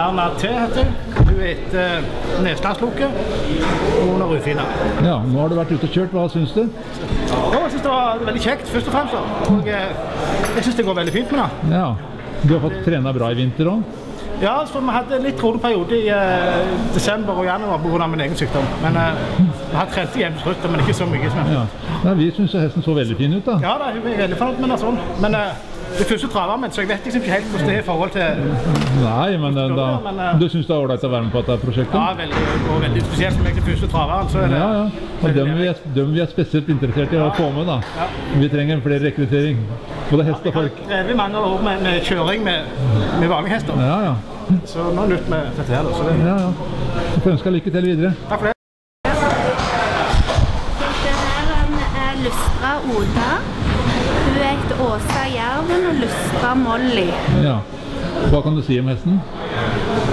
Erna T, heter hun. Er etter Neslandsloket. Hun er ufina. Ja, nå har du vært ute og kjørt. Hva syns du? Ja, jeg syns det var veldig kjekt, først og fremst. Og eh, jeg syns det går veldig fint med det. Ja. Du har fått trena bra i vinter òg? Ja, så vi hadde en litt rolig periode i eh, desember og januar pga. min egen sykdom. Men eh, vi har trent jevnt men ikke så mye. som jeg- Ja. Nei, vi syns hesten så veldig fin ut, da. Ja da, hun er veldig fornøyd med den. sånn. Men eh, det første traveren så jeg vet liksom ikke helt hvordan det er i forhold til Nei, men eh, da, Men, uh, du syns det er ålreit å være med på dette prosjektet? Ja, veldig, og veldig spesielt som jeg er første traveren, så er det Ja, ja. Og dem vi, er, dem vi er spesielt interessert i å få med, da. Vi trenger flere rekruttering. Både hest og folk. Ja, Drevet mange år med, med kjøring med, med vanlige hester. Ja, ja. Så nå er det nytt med dette her. da, Så det, ja, ja. Jeg får ønske lykke til videre. takk for det. Det her er Lustra Oda. Hun heter Åsa Jerven Molly. Ja. Hva kan du si om hesten?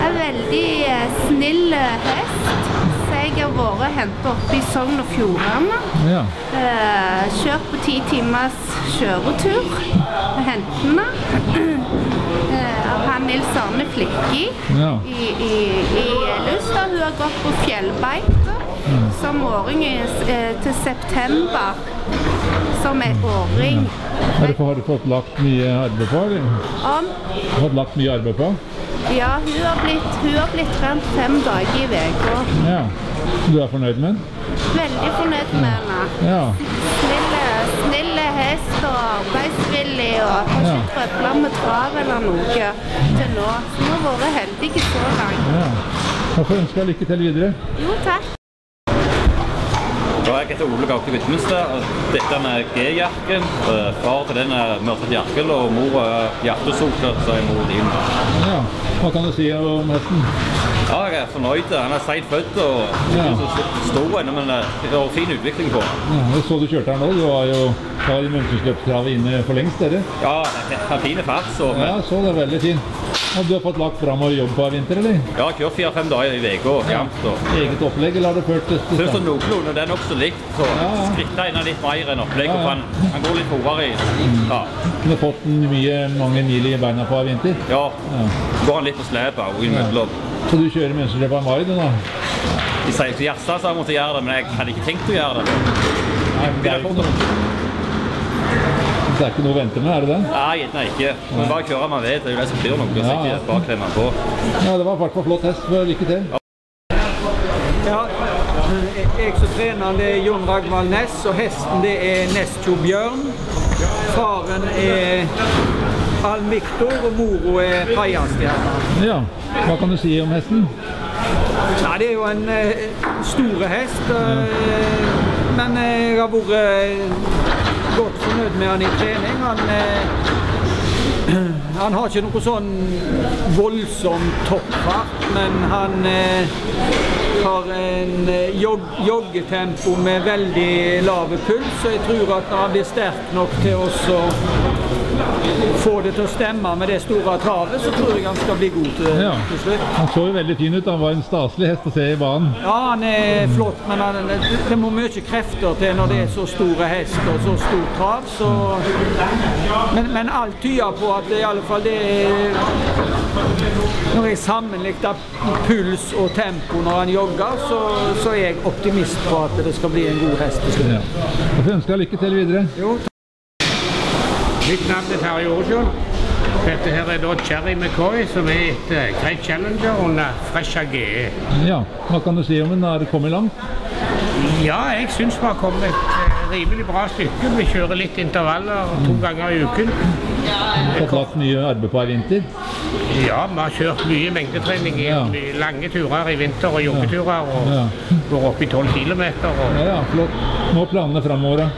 En veldig eh, snill eh, hest. Så jeg har vært og hentet oppe i Sogn og Fjordane. Ja. Eh, Kjørt på ti timers kjøretur og hentet. Eh, Av han Nils Arne Flikki Ja. i, i, i Luster. Hun har gått på fjellbeite som åring til september. Som er åring. Har du, har du fått lagt mye arbeid på? Om, Har du lagt mye arbeid på? ja, hun har blitt, hun har blitt trent fem dager i uka. Ja. Du er fornøyd med henne? Veldig fornøyd med henne. Ja. Snille, snille hest og arbeidsvillig og har Ja. ikke trøbla med trav eller noe til nå. Så vi har vært heldige så langt. ja. Da får jeg ønske deg lykke til videre. Jo, takk. Jeg heter Ole Gauke Vidmundstad, og dette er G-jakken. Far til den er Mørtvedt Jerkel, og mor er Hjertesoter, så er mor din. Ja. Hva kan du si om hesten? Ja, jeg er fornøyd. Han er seint født og Ja. stor ennå, men eh, det har fin utvikling på ham. Ja, jeg så du kjørte her nå. Du var jo var i Mønstersløpskravet inne for lengst, dere. Ja, han har fine fart, så Ja, så det er veldig fin. Og du har fått lagt fram og jobb på vinter, eller? jeg har kjørt fire-fem dager i uka Ja. og Eget opplegg, eller har du ført det? Syns det er noenlunde. Det er nokså likt. Så Ja, ja. skritta inn litt mer enn opplegg. Ja, for ja. Han, han går litt fortere i. Ja. Du har fått mye, mange mil i beina på vinter. ja. Ja. Går han litt på slep òg innimellom. Så du kjører mønsterløpet av mai, du da? De sier ikke Gjerstad så jeg måtte gjøre det, men jeg hadde ikke tenkt å gjøre det. Nei, det er ikke noe, det er ikke noe å vente med, er det det? Nei, gjerne ikke. Men bare kjøre man vet, det er jo det som blir noe. Så Ja, ikke ja. bare klemme på. Ja, det var i hvert fall flott hest. Lykke til. Ja, jeg som trener det er Jon Ragvald Næss, og hesten det er Nestjo Bjørn. Faren er Alm Viktor, og moro er Paiastjerna. Ja, hva kan du si om hesten? Nei, det er jo en uh, store hest, eh, men eh, jeg har vært godt fornøyd med han i trening. Han, eh, han har ikke noe sånn voldsom toppfart, men han eh, har en eh, jog joggetempo med veldig lave puls, så jeg tror at han blir sterk nok til å få det til å stemme med det store travet, så tror jeg han skal bli god til, Ja. til slutt. Han så jo veldig fin ut. Han var en staselig hest å se i banen. Ja, han er flott, men han, det, må mye krefter til når det er så store hester og så stor trav. Så, men, men alt tyder på at det i alle fall det er Når jeg sammenligner puls og tempo når han jogger, så, så er jeg optimist på at det skal bli en god hest til slutt. Ja. Får jeg ønske deg lykke til videre. Jo, Mitt navn er Terje Årsjøen. Dette her er da Cherry McCoy, som er et greit Challenger under Fresha GE. Ja, hva kan du si om den? Har kommet langt? Ja, jeg syns vi har kommet et eh, rimelig bra stykke. Vi kjører litt intervaller to ganger i uken. Fått lagt mye arbeid på i vinter? Ja, vi har kjørt mye mengdetrening i Ja. lange turer i vinter og joggeturer. Og Ja. går opp i 12 km. Og, Ja, flott. Nå er planene framover, da.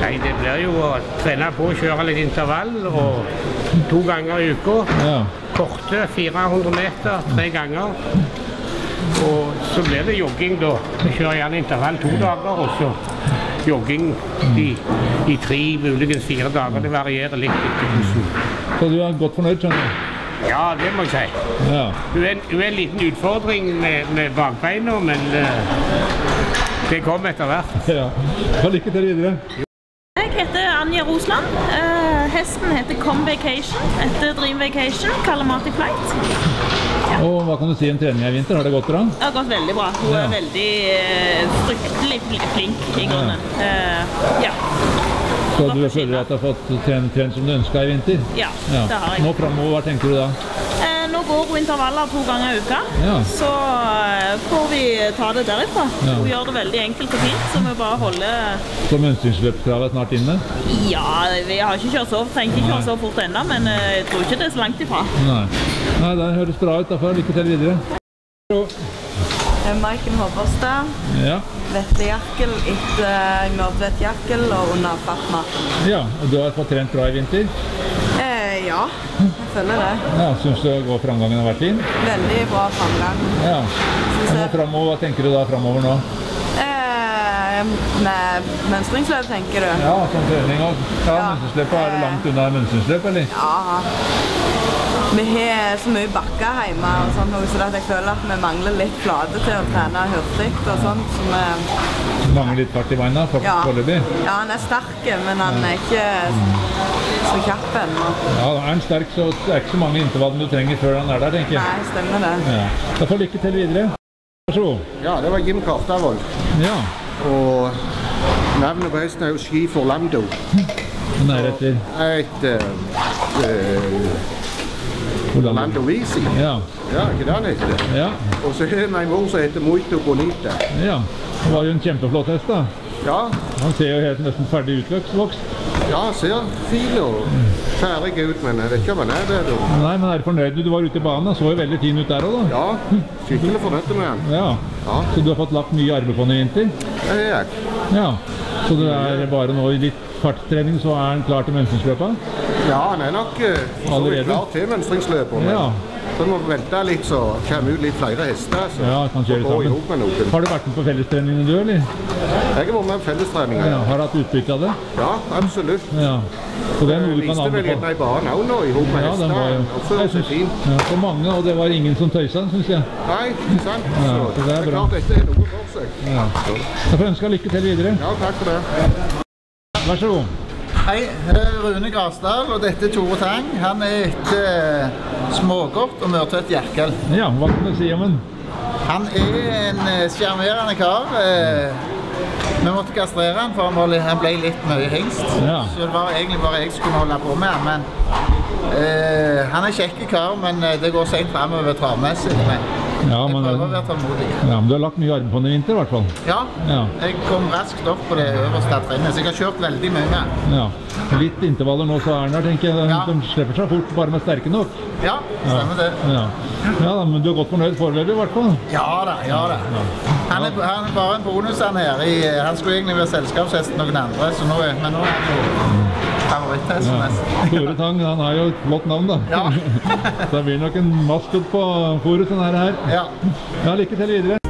nei, det blir jo å trene på å kjøre litt intervall og to ganger i uka. Ja. Korte 400 meter tre ganger. Og så blir det jogging da. Vi kjører gjerne intervall to dager, og så jogging i, i tre, muligens fire dager. Det varierer litt etter hvordan. Så du er godt fornøyd, skjønner du? Ja, det må jeg si. Ja. Hun er, hun er en liten utfordring med, med bakbeina, men eh, det kommer etter hvert. ja. Så lykke til videre. Jeg heter Anja Rosland. Hesten heter Comvacation etter Dream Vacation, Kalamati Flight. Og hva kan du si om treninga i vinter? Har det gått bra? Det har gått veldig bra. Hun Ja. er veldig uh, fryktelig flink i grunnen. Uh, ja. Så du føler at du har fått trent, trent som du ønska i vinter? Ja, det har jeg. Nå framover, hva tenker du da? Eh, går hun intervaller to ganger i uka, Ja. så eh, får vi ta det derifra. Ja. Hun gjør det veldig enkelt og fint, så vi bare holder Så mønstringsløpskravet er snart inne? Ja, vi har ikke kjørt så, trenger ikke kjøre så fort ennå, men eh, jeg tror ikke det er så langt ifra. Nei. Nei, det høres bra ut. Derfor lykke til videre. Maiken Håvårstad, Ja. Vetle Jakkel etter Nordvedt Jakkel og under Fatma. ja. Og du har fått trent bra i vinter? Eh, ja, jeg føler det. Ja, Syns du går framgangen har vært fin? Veldig bra framgang. Ja. Fremover, hva tenker du da framover nå? Eh, med mønstringsløp, tenker du? Ja, som trening og ja, Ja. mønstringsløpet. Er det langt unna mønstringsløp, eller? Ja. Vi har så mye bakker hjemme, og sånt, noe, så jeg føler at vi mangler litt flate til å trene hurtig. og sånt, så vi Mangler litt fart i beina for- Ja. foreløpig? Ja, han er sterk, men han er ikke så kjapp ennå. Ja, er han sterk, så det er ikke så mange intervaller du trenger før han er der, tenker jeg. Nei, stemmer det. Ja. Da får lykke til videre. Vær så god. Ja, det var Jim Kartavold. Ja, Og navnet på hesten er jo Ski for Lando. den er etter Et uh, Orlando. Lando Easy. Ja, Ja, ikke det han heter? ja, Og så har vi en mor som heter Muito Bonita. ja. Det var jo en kjempeflott hest, da. Ja, Han ser jo helt nesten ferdig utvokst. vokst. ja, ser fin og ferdig ut, men jeg vet ikke om han er det. da. Nei, men er du fornøyd? Du var ute i banen, så jo veldig fin ut der òg, da. Ja, skikkelig fornøyd med han. Ja. Ja, Så du har fått lagt mye arbeid på han i vinter? det er jeg. Ja. Så det er bare nå i litt fartstrening, så er han klar til mønstringsløpet? Ja, han er nok uh, klar til mønstringsløper. Men Ja. så må vi vente litt, så kommer ut litt flere hester. Så Ja, kan kjøre så gå sammen. med noen. Har du vært med på fellestreningene du, eller? Jeg har vært med på fellestreninger. Ja. Har du hatt utbytte av det? Ja, absolutt. Ja. Så det er noe du kan Viste vel anbefale? gjerne i banen òg nå, i hop med Ja, hester. var hestene. Jeg synes, fint. ja, For mange, og det var ingen som tøysa den, syns jeg. Nei, ikke sant? Ja, så det er bra. klart dette er noe for seg. Ja. Så får ønske lykke til videre. Ja, takk for det. Vær så god. Hei, det er Rune Grasdal, og dette er Tore Tang. Han er etter eh, Smågodt og mørtøtt Jerkel. Ja, hva kan du si om han? Han er en eh, sjarmerende kar. eh, Vi måtte kastrere han, for han, ble litt mye hengst. Ja. Så det var egentlig bare jeg som kunne holde på med han. Men uh, han er kjekk kar, men det går seint framover travmessig. Men jeg prøver å være tålmodig. ja, men du har lagt mye arbeid på den i vinter, i hvert fall. Ja, Ja. jeg kom raskt opp på det øverste trinnet, så jeg har kjørt veldig mye. ja. Litt intervaller nå, så er den der, tenker jeg. Ja. De slipper seg fort, bare med sterke nok. Ja, stemmer det. Ja, ja men du er godt fornøyd foreløpig, i hvert fall. Ja da, ja da. Han er, han er bare en bonus han her. I, han skulle egentlig være selskapshest noen andre, så nå er, men nå er han jo favoritthesten nesten. Tore Tang han har jo et flott navn, da. Ja. Så det blir nok en maskot på sånn her. her. Ja. Ja, lykke til videre.